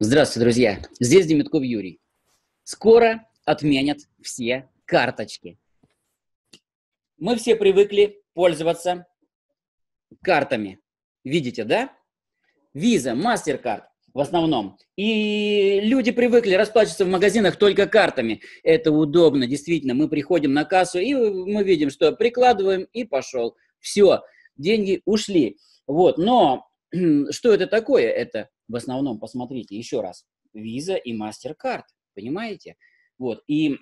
Здравствуйте, друзья. Здесь Демитков Юрий. Скоро отменят все карточки. Мы все привыкли пользоваться картами. Видите, да? Виза, MasterCard в основном. И люди привыкли расплачиваться в магазинах только картами. Это удобно, действительно. Мы приходим на кассу, и мы видим, что прикладываем, и пошел. Все, деньги ушли. Вот, но что это такое? Это в основном, посмотрите еще раз, Visa и MasterCard, понимаете? Вот, и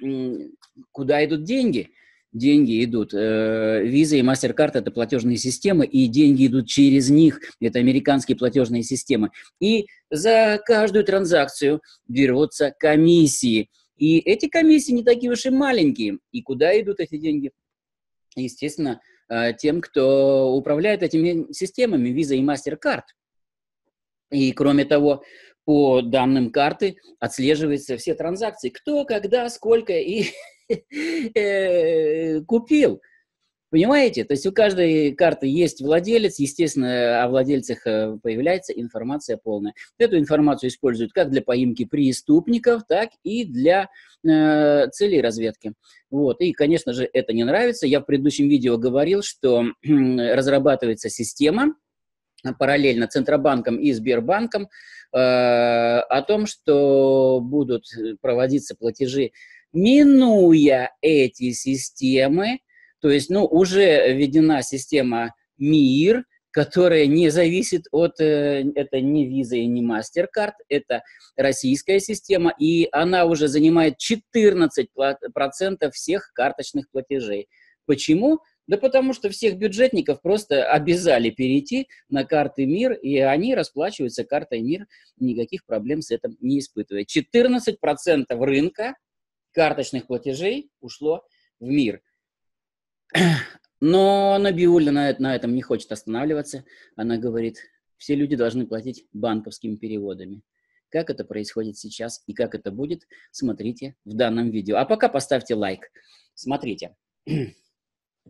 куда идут деньги? Деньги идут. Э, Visa и MasterCard – это платежные системы, и деньги идут через них. Это американские платежные системы. И за каждую транзакцию берутся комиссии. И эти комиссии не такие уж и маленькие. И куда идут эти деньги? Естественно, э, тем, кто управляет этими системами Visa и MasterCard. И кроме того, по данным карты отслеживаются все транзакции. Кто, когда, сколько и Э, купил. Понимаете? То есть у каждой карты есть владелец, естественно, о владельцах э, появляется информация полная. Эту информацию используют как для поимки преступников, так и для э, целей разведки. Вот. И, конечно же, это не нравится. Я в предыдущем видео говорил, что разрабатывается система параллельно Центробанком и Сбербанком э, о том, что будут проводиться платежи минуя эти системы, то есть, ну, уже введена система МИР, которая не зависит от, э, это не Visa и не MasterCard, это российская система, и она уже занимает 14% всех карточных платежей. Почему? Да потому что всех бюджетников просто обязали перейти на карты МИР, и они расплачиваются картой МИР, никаких проблем с этим не испытывая. 14% рынка карточных платежей ушло в мир. Но Набиуля на, на этом не хочет останавливаться. Она говорит, все люди должны платить банковскими переводами. Как это происходит сейчас и как это будет, смотрите в данном видео. А пока поставьте лайк. Смотрите,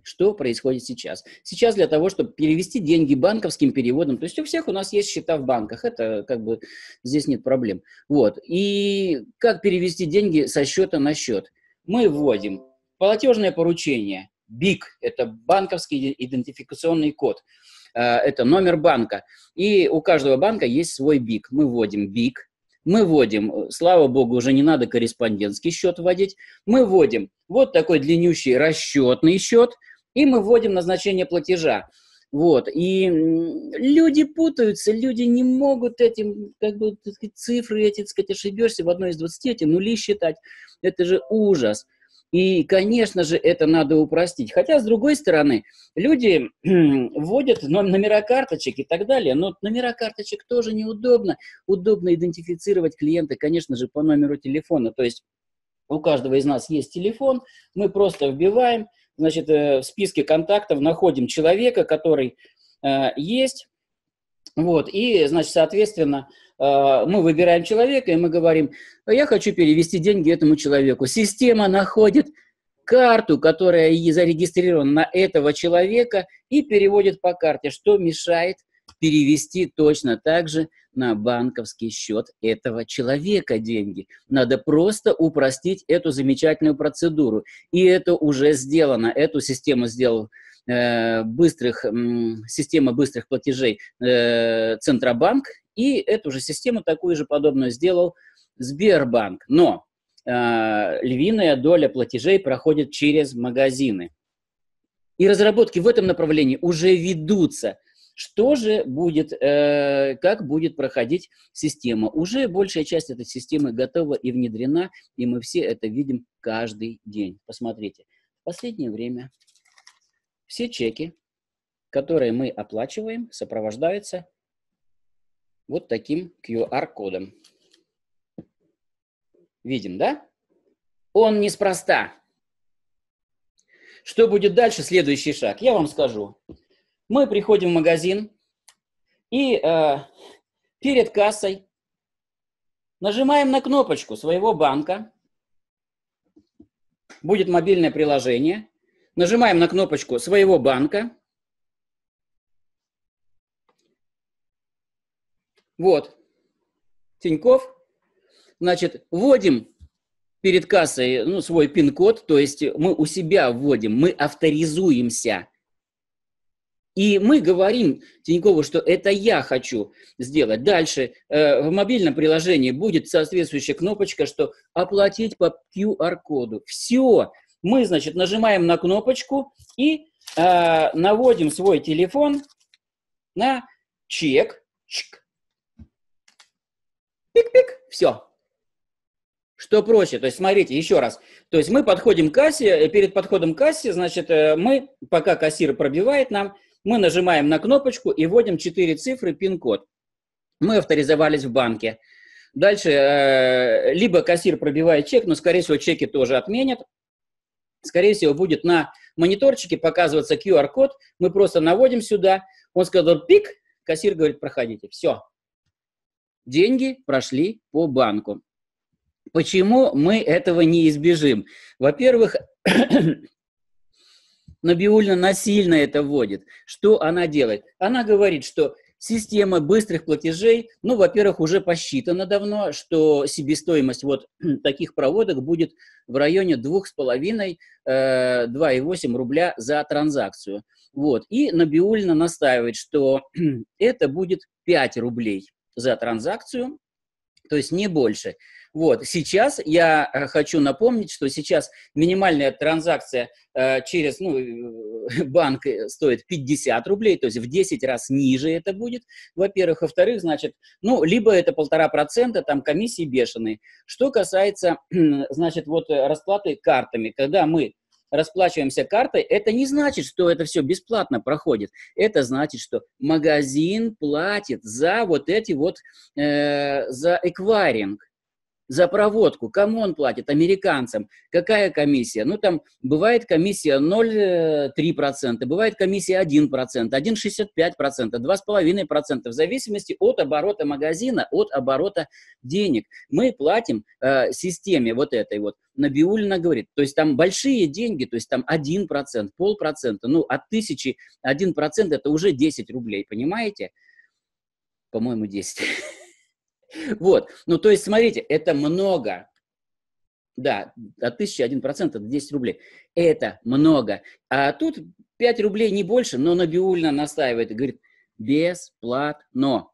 что происходит сейчас. Сейчас для того, чтобы перевести деньги банковским переводом, то есть у всех у нас есть счета в банках, это как бы здесь нет проблем. Вот. И как перевести деньги со счета на счет? Мы вводим платежное поручение, БИК, это банковский идентификационный код, э, это номер банка. И у каждого банка есть свой БИК. Мы вводим БИК, мы вводим, слава богу, уже не надо корреспондентский счет вводить, мы вводим вот такой длиннющий расчетный счет, и мы вводим назначение платежа. Вот, и люди путаются, люди не могут этим, как бы, сказать, цифры эти, так сказать, ошибешься в одной из 20, эти нули считать, это же ужас. И, конечно же, это надо упростить. Хотя, с другой стороны, люди вводят номера карточек и так далее, но номера карточек тоже неудобно. Удобно идентифицировать клиента, конечно же, по номеру телефона. То есть у каждого из нас есть телефон, мы просто вбиваем, значит, э, в списке контактов находим человека, который э, есть, вот, и, значит, соответственно, мы выбираем человека, и мы говорим, я хочу перевести деньги этому человеку. Система находит карту, которая зарегистрирована на этого человека, и переводит по карте, что мешает перевести точно так же на банковский счет этого человека деньги. Надо просто упростить эту замечательную процедуру. И это уже сделано. Эту систему сделал э, быстрых, система быстрых платежей э, Центробанк. И эту же систему, такую же подобную, сделал Сбербанк. Но э, львиная доля платежей проходит через магазины. И разработки в этом направлении уже ведутся. Что же будет, э, как будет проходить система? Уже большая часть этой системы готова и внедрена, и мы все это видим каждый день. Посмотрите, в последнее время все чеки, которые мы оплачиваем, сопровождаются вот таким QR-кодом. Видим, да? Он неспроста. Что будет дальше? Следующий шаг. Я вам скажу. Мы приходим в магазин и э, перед кассой нажимаем на кнопочку своего банка, будет мобильное приложение. Нажимаем на кнопочку своего банка. Вот. Тиньков. Значит, вводим перед кассой ну, свой пин-код, то есть мы у себя вводим, мы авторизуемся. И мы говорим Тинькову, что это я хочу сделать. Дальше э, в мобильном приложении будет соответствующая кнопочка, что оплатить по QR-коду. Все. Мы, значит, нажимаем на кнопочку и э, наводим свой телефон на чек. Чик. Пик-пик. Все. Что проще? То есть, смотрите, еще раз. То есть мы подходим к кассе, э, перед подходом к кассе, значит, э, мы, пока кассир пробивает нам, мы нажимаем на кнопочку и вводим 4 цифры, пин-код. Мы авторизовались в банке. Дальше, э, либо кассир пробивает чек, но, скорее всего, чеки тоже отменят. Скорее всего, будет на мониторчике показываться QR-код. Мы просто наводим сюда. Он сказал пик, кассир говорит, проходите. Все. Деньги прошли по банку. Почему мы этого не избежим? Во-первых, Набиульна насильно это вводит. Что она делает? Она говорит, что система быстрых платежей, ну, во-первых, уже посчитано давно, что себестоимость вот таких проводок будет в районе 2,5-2,8 э, рубля за транзакцию. Вот. И Набиульна настаивает, что это будет 5 рублей за транзакцию, то есть не больше. Вот, сейчас я э, хочу напомнить, что сейчас минимальная транзакция э, через ну, э, банк стоит 50 рублей, то есть в 10 раз ниже это будет, во-первых. Во-вторых, значит, ну, либо это полтора процента, там комиссии бешеные. Что касается, значит, вот расплаты картами, когда мы расплачиваемся картой, это не значит, что это все бесплатно проходит. Это значит, что магазин платит за вот эти вот, э, за эквайринг за проводку. Кому он платит? Американцам. Какая комиссия? Ну, там бывает комиссия 0,3%, бывает комиссия 1%, 1,65%, 2,5%, в зависимости от оборота магазина, от оборота денег. Мы платим э, системе вот этой вот. Набиулина говорит, то есть там большие деньги, то есть там 1%, полпроцента, ну, от тысячи 1% это уже 10 рублей, понимаете? По-моему, 10. Вот, ну то есть, смотрите, это много. Да, от 1001% до 10 рублей. Это много. А тут 5 рублей не больше, но Набиульна настаивает и говорит, бесплатно.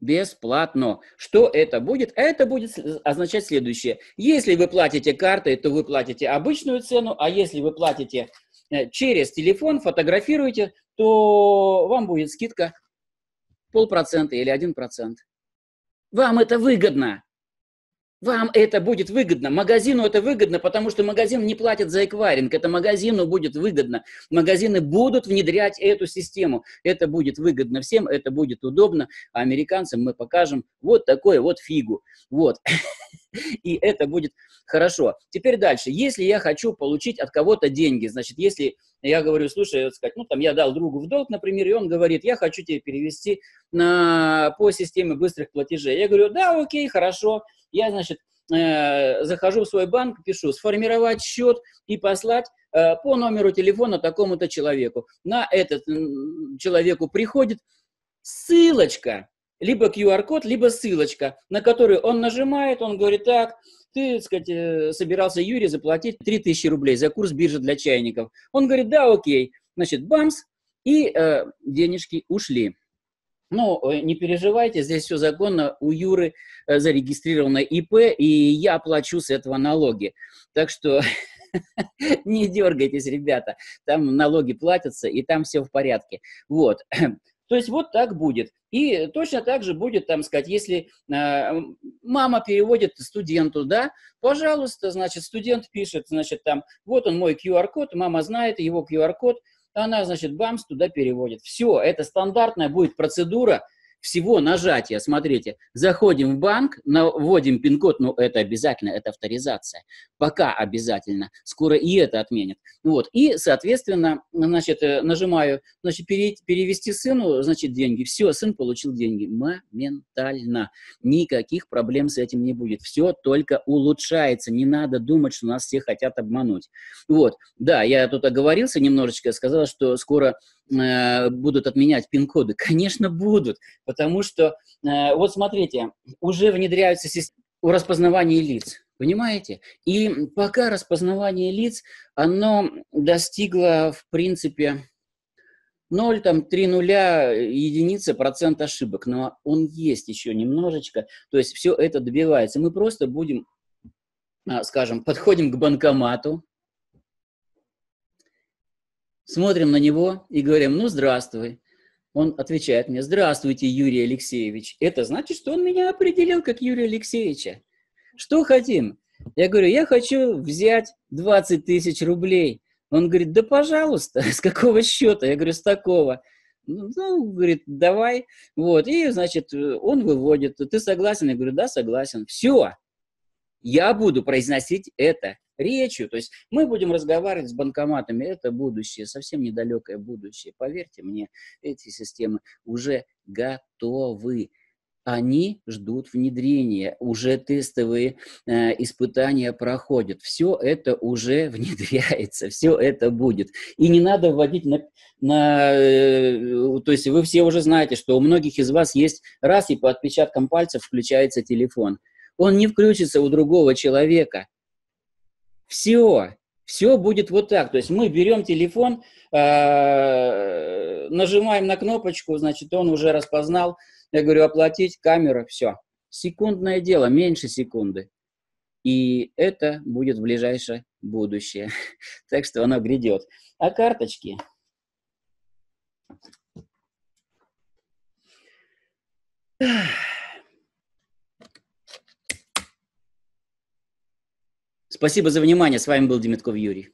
Бесплатно. Что это будет? Это будет означать следующее. Если вы платите картой, то вы платите обычную цену, а если вы платите э, через телефон, фотографируете, то вам будет скидка полпроцента или один процент. Вам это выгодно. Вам это будет выгодно. Магазину это выгодно, потому что магазин не платит за эквайринг. Это магазину будет выгодно. Магазины будут внедрять эту систему. Это будет выгодно всем, это будет удобно. А американцам мы покажем вот такое вот фигу. Вот. И это будет хорошо. Теперь дальше. Если я хочу получить от кого-то деньги, значит, если я говорю, слушай, вот сказать, ну, там, я дал другу в долг, например, и он говорит, я хочу тебе перевести на, по системе быстрых платежей. Я говорю, да, окей, хорошо. Я, значит, э, захожу в свой банк, пишу, сформировать счет и послать э, по номеру телефона такому-то человеку. На этот человеку приходит ссылочка, либо QR-код, либо ссылочка, на которую он нажимает, он говорит, так, ты, так сказать, э, собирался Юре заплатить 3000 рублей за курс биржи для чайников. Он говорит, да, окей. Значит, бамс, и э, денежки ушли. Но э, не переживайте, здесь все законно, у Юры э, зарегистрировано ИП, и я плачу с этого налоги. Так что не дергайтесь, ребята, там налоги платятся, и там все в порядке. Вот. То есть вот так будет. И точно так же будет, там сказать, если э, мама переводит студенту, да, пожалуйста, значит, студент пишет, значит, там, вот он мой QR-код, мама знает его QR-код, она, значит, бамс, туда переводит. Все, это стандартная будет процедура, всего нажатия, смотрите, заходим в банк, вводим пин-код, ну это обязательно, это авторизация, пока обязательно, скоро и это отменят. Вот, и, соответственно, значит, э, нажимаю, значит, перевести сыну, значит, деньги, все, сын получил деньги. Моментально, никаких проблем с этим не будет, все только улучшается, не надо думать, что нас все хотят обмануть. Вот, да, я тут оговорился немножечко, сказал, что скоро э, будут отменять пин-коды. Конечно, будут, потому что, э, вот смотрите, уже внедряются системы распознавания лиц. Понимаете? И пока распознавание лиц, оно достигло, в принципе, 0, там, 3 нуля, единицы, процент ошибок, но он есть еще немножечко, то есть все это добивается. Мы просто будем, а, скажем, подходим к банкомату, Смотрим на него и говорим, ну, здравствуй. Он отвечает мне, здравствуйте, Юрий Алексеевич. Это значит, что он меня определил как Юрия Алексеевича. Что хотим? Я говорю, я хочу взять 20 тысяч рублей. Он говорит, да пожалуйста, с какого счета? Я говорю, с такого. Ну, говорит, давай. Вот, и, значит, он выводит. Ты согласен? Я говорю, да, согласен. Все. Я буду произносить это речью. То есть мы будем разговаривать с банкоматами, это будущее, совсем недалекое будущее. Поверьте мне, эти системы уже готовы. Они ждут внедрения, уже тестовые э, испытания проходят. Все это уже внедряется, все это будет. И не надо вводить на, на э, то есть вы все уже знаете, что у многих из вас есть раз и по отпечаткам пальцев включается телефон. Он не включится у другого человека. Все, все будет вот так. То есть мы берем телефон, э, нажимаем на кнопочку, значит, он уже распознал. Я говорю, оплатить, камера, все. Секундное дело, меньше секунды. И это будет в ближайшее будущее. так что оно грядет. А карточки? Ах. Спасибо за внимание. С вами был Демитков Юрий.